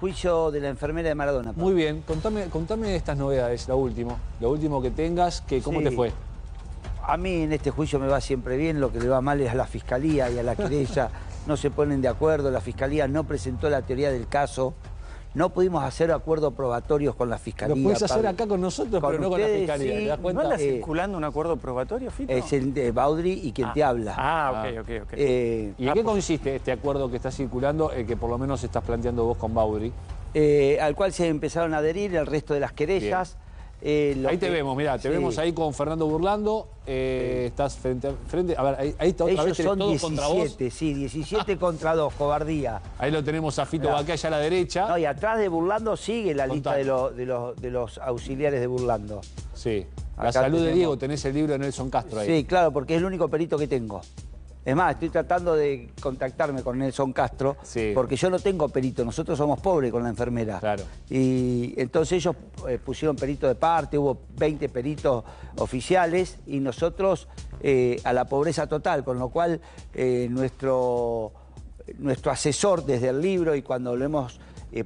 juicio de la enfermera de Maradona. Muy bien, contame, contame estas novedades, la última. Lo último que tengas, que, ¿cómo Sí. te fue? A mí en este juicio me va siempre bien, lo que le va mal es a la fiscalía y a la querella. no se ponen de acuerdo, la fiscalía no presentó la teoría del caso. No pudimos hacer acuerdos probatorios con la fiscalía. Lo puedes hacer acá con nosotros, Con pero no con la ustedes, fiscalía. sí. ¿Te das ¿No cuenta? ¿No anda Eh, circulando un acuerdo probatorio, Fito? Es el de Baudry y quien te habla. Ah, ok, ok, ok. Eh, ¿Y en qué consiste este acuerdo que está circulando, el que por lo menos estás planteando vos con Baudry? eh, al cual se empezaron a adherir el resto de las querellas. Eh, Ahí te que- vemos, mirá, te sí. vemos ahí con Fernando Burlando. eh, Estás frente a frente. A ver, ahí, ahí está otra Ellos vez, tenés son todos contra vos. 17, sí, 17 contra 2, cobardía. Ahí lo tenemos a Fito. Baqué allá a la derecha. No, y atrás de Burlando sigue la lista de, los- de los, de los auxiliares de Burlando. Sí. La salud de Diego, tenés el libro de Nelson Castro ahí. Sí, claro, porque es el único perito que tengo. Es más, estoy tratando de contactarme con Nelson Castro, Sí. porque yo no tengo perito, nosotros somos pobres con la enfermera. Claro. Y entonces ellos eh, pusieron perito de parte, hubo 20 peritos oficiales y nosotros eh, a la pobreza total, con lo cual eh, nuestro, nuestro asesor desde el libro y cuando lo hemos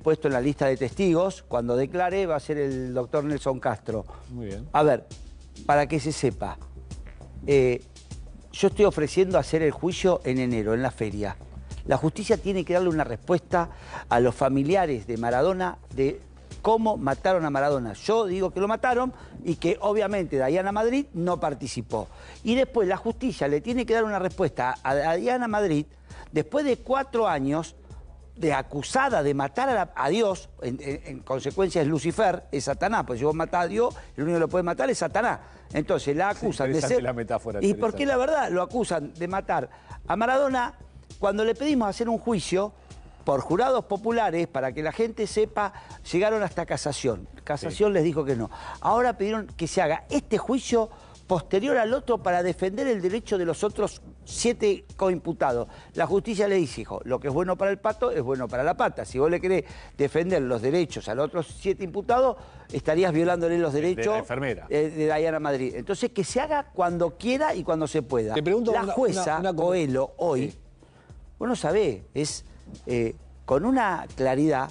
puesto en la lista de testigos, cuando declare va a ser el doctor Nelson Castro. Muy bien. A ver, para que se sepa, eh, yo estoy ofreciendo hacer el juicio en enero, en la feria. La justicia tiene que darle una respuesta a los familiares de Maradona de cómo mataron a Maradona. Yo digo que lo mataron y que obviamente Diana Madrid no participó. Y después la justicia le tiene que dar una respuesta a Diana Madrid después de cuatro años de acusada de matar a, la- a Dios, en, en- en consecuencia es Lucifer, es Satanás, pues si vos matás a Dios, el único que lo puede matar es Satanás. Entonces la acusan de ser... la metáfora, y porque la verdad lo acusan de matar a Maradona cuando le pedimos hacer un juicio por jurados populares para que la gente sepa, llegaron hasta casación. Casación les dijo que no. Ahora pidieron que se haga este juicio posterior al otro para defender el derecho de los otros siete coimputados. La justicia le dice, hijo, lo que es bueno para el pato es bueno para la pata. Si vos le querés defender los derechos a los otros siete imputados, estarías violándole los derechos la enfermera. eh, de Diana Madrid. Entonces, que se haga cuando quiera y cuando se pueda. Te pregunto la una- jueza una- una- Coelho hoy, Sí. vos no sabés, es eh, con una claridad,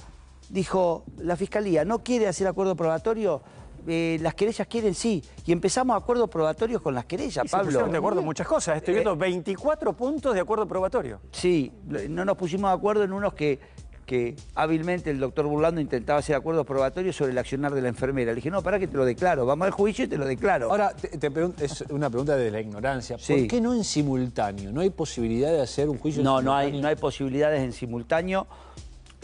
dijo, la fiscalía no quiere hacer acuerdo probatorio, eh, las querellas quieren sí, y empezamos acuerdos probatorios con las querellas, Y se Pablo. pusieron de acuerdo en muchas cosas. Estoy viendo 24 puntos de acuerdo probatorio. Sí, no nos pusimos de acuerdo en unos que, que hábilmente el doctor Burlando intentaba hacer acuerdos probatorios sobre el accionar de la enfermera. Le dije, no, para que te lo declaro, vamos al juicio y te lo declaro. Ahora, te, te pregun- es una pregunta de la ignorancia. Sí. ¿Por qué no en simultáneo? ¿No hay posibilidad de hacer un juicio en No, no hay, simultáneo? no hay posibilidades en simultáneo.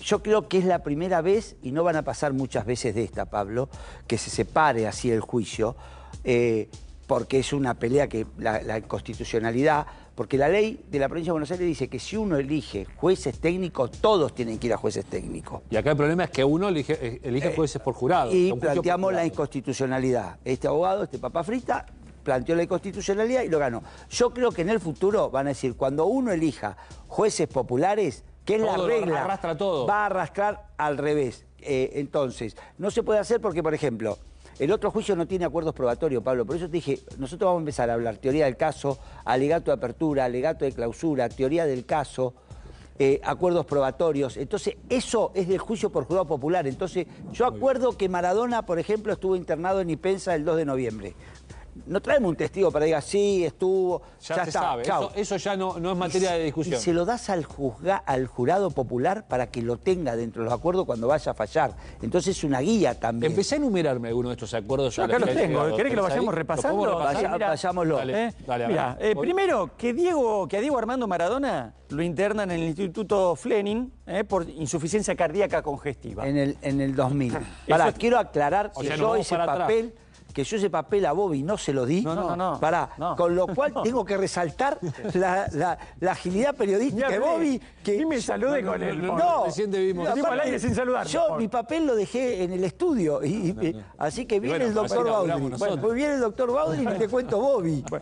Yo creo que es la primera vez, y no van a pasar muchas veces de esta, Pablo, que se separe así el juicio, eh, porque es una pelea que la, la constitucionalidad, porque la ley de la provincia de Buenos Aires dice que si uno elige jueces técnicos, todos tienen que ir a jueces técnicos. Y acá el problema es que uno elige, eh, elige jueces por jurado. Y planteamos la inconstitucionalidad. Este abogado, este papa frita, planteó la inconstitucionalidad y lo ganó. Yo creo que en el futuro van a decir, cuando uno elija jueces populares, que es Todo la regla, arrastra todo. va a arrastrar al revés. Eh, entonces, no se puede hacer porque, por ejemplo, el otro juicio no tiene acuerdos probatorios, Pablo. Por eso te dije, nosotros vamos a empezar a hablar teoría del caso, alegato de apertura, alegato de clausura, teoría del caso, eh, acuerdos probatorios. Entonces, eso es del juicio por jurado popular. Entonces, yo acuerdo que Maradona, por ejemplo, estuvo internado en Ipensa el 2 de noviembre. No traemos un testigo para que diga, sí, estuvo, Ya, ya, se está, sabe. chao". Eso, eso ya no, no es materia de discusión. Y se lo das al, juzga- al jurado popular para que lo tenga dentro de los acuerdos cuando vaya a fallar. Entonces es una guía también. Empecé a enumerarme alguno de estos acuerdos. Yo acá los tengo. llegado. ¿Querés que lo vayamos repasando? repasar? Vaya- Mira, vayámoslo. Dale, ¿Eh? dale, a ver. Mira, eh, primero, que, Diego, que a Diego Armando Maradona lo internan en el Instituto Fleming eh, por insuficiencia cardíaca congestiva. En el, en el 2000. Pará, Eso- quiero aclarar O que sea, yo ese atrás. Que yo ese papel a Bobby no se lo di. No, no, no. Pará, No. con lo cual tengo que resaltar la, la- la agilidad periodística de Bobby. Que ni me salude con él. no, No, Recién al aire sin saludar, Yo mi papel lo dejé en el estudio. Y, y- Así que viene bueno, el doctor Baudry. Bueno, pues viene el doctor Baudry y te cuento Bobby.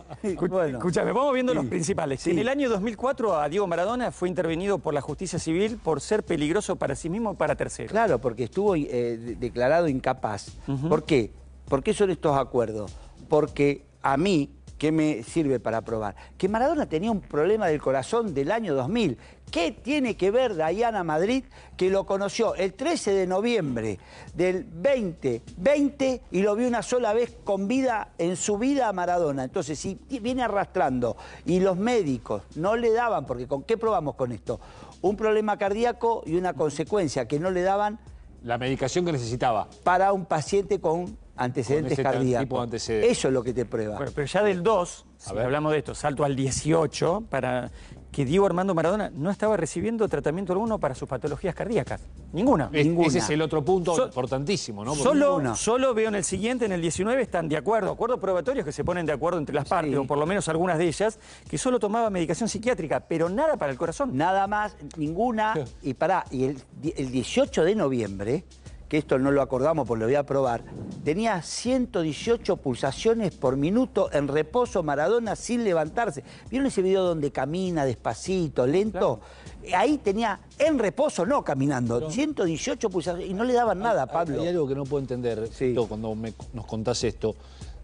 Bueno. Escúchame, vamos viendo los principales. Sí. En el año 2004 a Diego Maradona fue intervenido por la justicia civil por ser peligroso para sí mismo y para terceros. Claro, porque estuvo eh, de- declarado incapaz. ¿Por qué? ¿Por qué son estos acuerdos? Porque a mí, ¿qué me sirve para probar? Que Maradona tenía un problema del corazón del año 2000, ¿Qué tiene que ver Dayana Madrid que lo conoció el 13 de noviembre del 2020 y lo vio una sola vez con vida en su vida a Maradona? Entonces, si viene arrastrando y los médicos no le daban, porque ¿con qué probamos con esto? Un problema cardíaco y una consecuencia que no le daban La medicación que necesitaba. para un paciente con antecedentes ese tipo de cardíacos. antecedentes. Eso es lo que te prueba. Bueno, pero ya del 2, si ver. hablamos de esto, salto al 18, para que Diego Armando Maradona no estaba recibiendo tratamiento alguno para sus patologías cardíacas. Ninguna. Es- Ninguna. Ese es el otro punto So- importantísimo, ¿no? Porque- Solo, ninguna. solo veo en el siguiente, en el 19, están de acuerdo, acuerdos probatorios que se ponen de acuerdo entre las partes, Sí. o por lo menos algunas de ellas, que solo tomaba medicación psiquiátrica, pero nada para el corazón. Nada más, ninguna. Y pará, y el, el 18 de noviembre, que esto no lo acordamos porque lo voy a probar, tenía 118 pulsaciones por minuto en reposo Maradona sin levantarse. ¿Vieron ese video donde camina despacito, lento? Ahí tenía en reposo, no caminando, 118 pulsaciones y no le daban nada, Hay- Pablo. Hay algo que no puedo entender Sí. Cuando me- nos contás esto.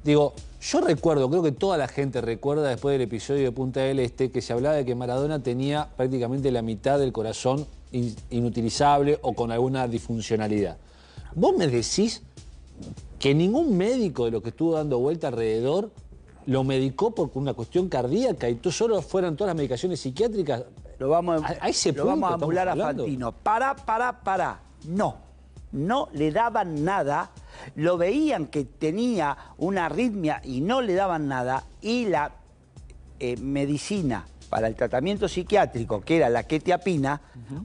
Digo, yo recuerdo, creo que toda la gente recuerda después del episodio de Punta del Este que se hablaba de que Maradona tenía prácticamente la mitad del corazón in- inutilizable o con alguna disfuncionalidad. Vos me decís que ningún médico de lo que estuvo dando vuelta alrededor lo medicó por una cuestión cardíaca y tú solo fueran todas las medicaciones psiquiátricas. Lo vamos a, A- a ese lo vamos punto a estamos amular a. Fantino. Para, para, para. No. No le daban nada. Lo veían que tenía una arritmia y no le daban nada. Y la eh, medicina para el tratamiento psiquiátrico, que era la quetiapina,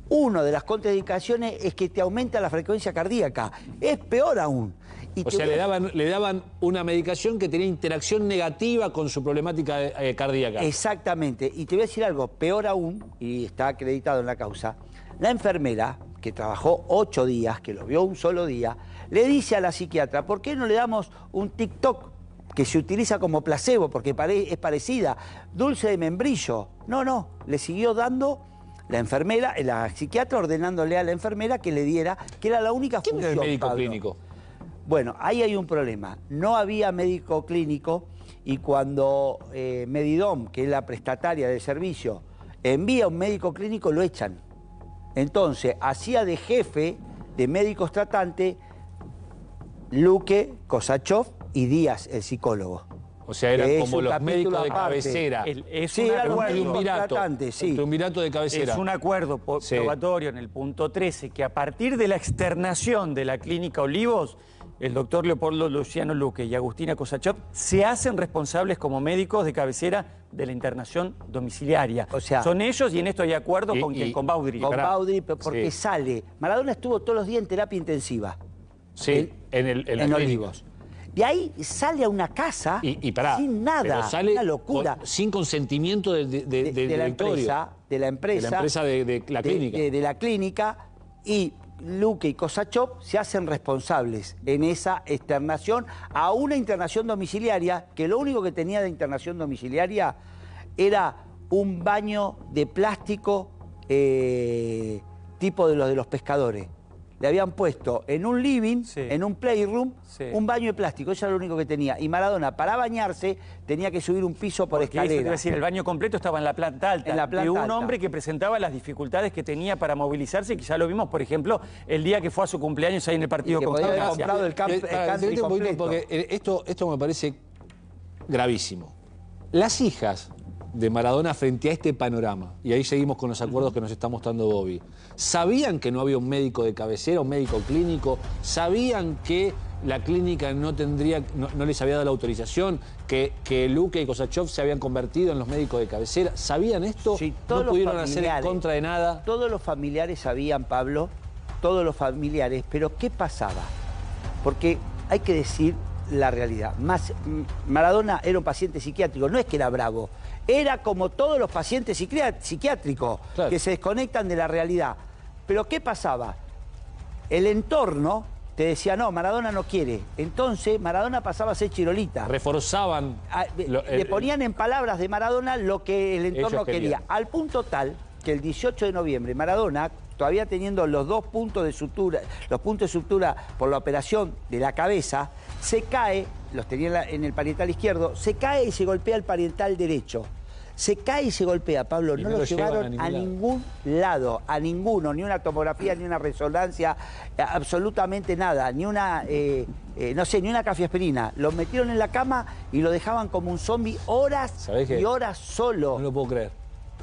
una de las contraindicaciones es que te aumenta la frecuencia cardíaca. Es peor aún. Y O sea, voy le daban, le daban una medicación que tenía interacción negativa con su problemática eh, cardíaca. Exactamente. Y te voy a decir algo, peor aún, y está acreditado en la causa, la enfermera, que trabajó ocho días, que lo vio un solo día, le dice a la psiquiatra, ¿por qué no le damos un TikTok que se utiliza como placebo, porque es parecida, dulce de membrillo? No, no, le siguió dando la enfermera, la psiquiatra ordenándole a la enfermera que le diera, que era la única ¿Quién función. el médico Pablo. clínico? Bueno, ahí hay un problema. No había médico clínico y cuando eh, Medidom, que es la prestataria del servicio, envía un médico clínico, lo echan. Entonces, hacía de jefe de médicos tratantes Luque, Kosachov y Díaz, el psicólogo. O sea, eran como los médicos de aparte. cabecera. El- es Sí, un acuerdo. triunvirato. sí. Triunvirato de cabecera. Es un acuerdo Sí. probatorio en el punto 13 que a partir de la externación de la clínica Olivos, el doctor Leopoldo Luciano Luque y Agustina Kosachov se hacen responsables como médicos de cabecera de la internación domiciliaria. O sea- Son ellos y en esto hay acuerdo Y- con, y- con Baudry. Con. Baudry, porque Sí. sale. Maradona estuvo todos los días en terapia intensiva. Sí, en, el, en. Olivos. De ahí sale a una casa Y, y pará, sin nada, pero sale una locura. con- sin consentimiento de- de- de, del de la empresa, de la empresa, De la empresa de, de la clínica. de, de la clínica y Luque y Kosachov se hacen responsables en esa externación a una internación domiciliaria que lo único que tenía de internación domiciliaria era un baño de plástico eh, tipo de los de los pescadores. Le habían puesto en un living, Sí. en un playroom, Sí. un baño de plástico. Eso era lo único que tenía. Y Maradona, para bañarse, tenía que subir un piso por Porque eso te escalera. decir, el baño completo estaba en la planta alta. En la planta de un alta. hombre que presentaba las dificultades que tenía para movilizarse, que ya lo vimos, por ejemplo, el día que fue a su cumpleaños ahí en el partido que con podía haber Gimnasia. comprado el camp- Eh, el country completo. porque eh, esto, esto me parece gravísimo. Las hijas de Maradona frente a este panorama, y ahí seguimos con los acuerdos que nos está mostrando Bobby, ¿sabían que no había un médico de cabecera, un médico clínico? ¿Sabían que la clínica no tendría, no, no les había dado la autorización, que, que Luque y Kosachov se habían convertido en los médicos de cabecera? ¿Sabían esto? Sí, no todos los pudieron hacer en contra de nada. Todos los familiares sabían, Pablo, todos los familiares, pero ¿qué pasaba? Porque hay que decir la realidad. Más, Maradona era un paciente psiquiátrico, no es que era bravo, era como todos los pacientes psiquiá- psiquiátricos Claro. que se desconectan de la realidad. Pero ¿qué pasaba? El entorno te decía, no, Maradona no quiere. Entonces Maradona pasaba a ser chirolita. Reforzaban. Ah, lo- le ponían en palabras de Maradona lo que el entorno quería. Al punto tal que el 18 de noviembre Maradona, todavía teniendo los dos puntos de sutura, los puntos de sutura por la operación de la cabeza, se cae, los tenía en el parietal izquierdo, se cae y se golpea el parietal derecho. Se cae y se golpea, Pablo. No, no lo llevan llevaron a a ningún lado, a ninguno, ni una tomografía, ni una resonancia, eh, absolutamente nada, ni una, eh, eh, no sé, ni una cafeaspirina. Lo metieron en la cama y lo dejaban como un zombie horas y horas solo. No lo puedo creer.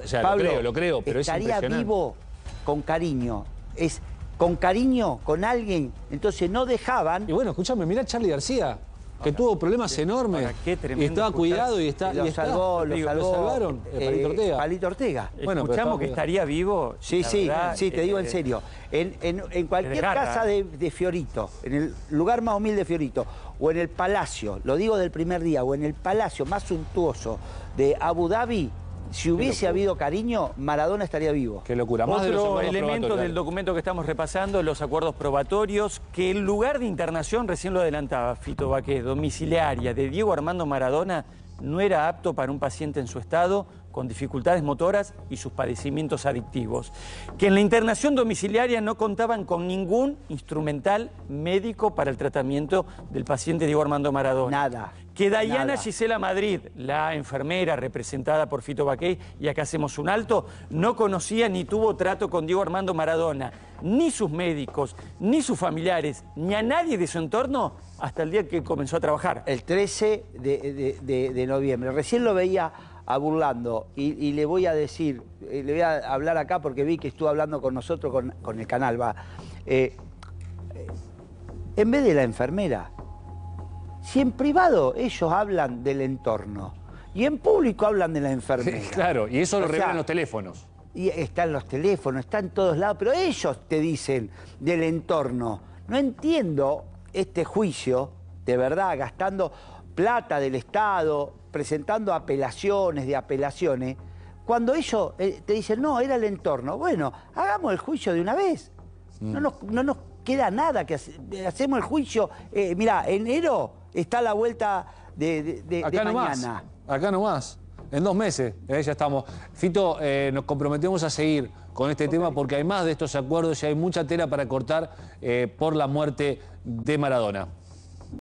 O sea, Pablo, lo creo, lo creo, pero es estaría vivo con cariño. Es con cariño, con alguien. Entonces no dejaban. Y bueno, escúchame, mirá a Charlie García, que tuvo problemas enormes. qué tremendo y estaba cuidado y está. lo y está. salvó, lo Digo, salvó. salvaron. eh, eh, Palito Ortega. Palito Ortega. Bueno, Escuchamos está- que estaría vivo. Sí, sí, verdad, sí, te digo en eh, serio. En, en- en cualquier casa de, de Fiorito, en el lugar más humilde de Fiorito, o en el palacio, lo digo del primer día, o en el palacio más suntuoso de Abu Dhabi, si hubiese habido cariño, Maradona estaría vivo. Qué locura. Más de los Otro acuerdos elemento del documento que estamos repasando, los acuerdos probatorios, que el lugar de internación, recién lo adelantaba Fito Baqué, domiciliaria de Diego Armando Maradona, no era apto para un paciente en su estado con dificultades motoras y sus padecimientos adictivos. Que en la internación domiciliaria no contaban con ningún instrumental médico para el tratamiento del paciente Diego Armando Maradona. Nada. Que Dayana Nada. Gisela Madrid, la enfermera representada por Fito Baquey, y acá hacemos un alto, no conocía ni tuvo trato con Diego Armando Maradona, ni sus médicos, ni sus familiares, ni a nadie de su entorno hasta el día que comenzó a trabajar. El 13 de, de- de- de noviembre. Recién lo veía a Burlando y, y le voy a decir, eh, le voy a hablar acá porque vi que estuvo hablando con nosotros, con, con el canal, va. Eh, en vez de la enfermera, si en privado ellos hablan del entorno y en público hablan de la enfermera. Claro, y eso lo revelan los teléfonos. Y está en los teléfonos, está en todos lados, pero ellos te dicen del entorno. No entiendo este juicio, de verdad, gastando plata del Estado, presentando apelaciones de apelaciones, cuando ellos eh, te dicen, no, era el entorno. Bueno, hagamos el juicio de una vez. Mm. No, nos, no nos queda nada que hace- hacemos el juicio. Eh, mira, enero está la vuelta de, de- de- de Acá nomás. mañana. Acá nomás. En dos meses, eh, ya estamos. Fito, eh, nos comprometemos a seguir con este tema porque hay más de estos acuerdos y hay mucha tela para cortar eh, por la muerte de Maradona.